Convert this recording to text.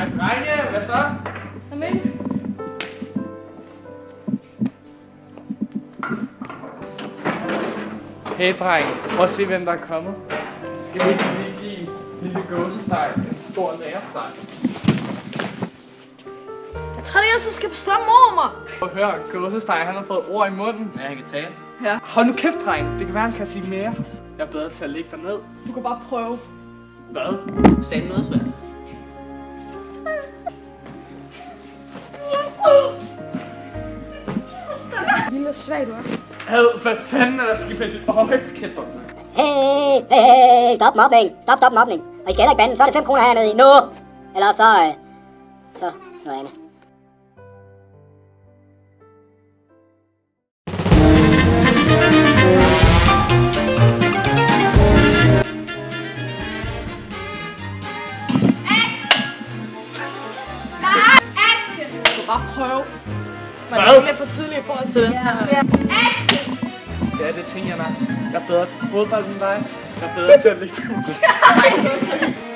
Ja, drenge, hvad så? Kom ind. Hey dreng, prøv at se hvem der er kommet. Skal vi ikke lige give lille gåsesteg en stor lagersteg? Jeg tror, det altid skal bestemme over mig. Prøv at høre, gåsesteg, han har fået ord i munden. Ja, han kan tale. Ja. Hold nu kæft, dreng. Det kan være, han kan sige mere. Jeg er bedre til at lægge dig ned. Du kan bare prøve. Hvad? Sagde noget svært. Lille svag, du er. Ad, hvad fanden er der sket med dit øje? Kæft for dig. Hey, hey, hey, stop mobning. Stop, stop mobning. Og I skal heller ikke bande, så er det 5 kroner hernede i. Nu! Eller så, øh, så noget andet. Du kan bare prøve. Men det er lidt for tidligt i forhold til den her. Ja, det tænker jeg nok. Jeg er bedre til fodbold end dig. Jeg er bedre til at lægge dig.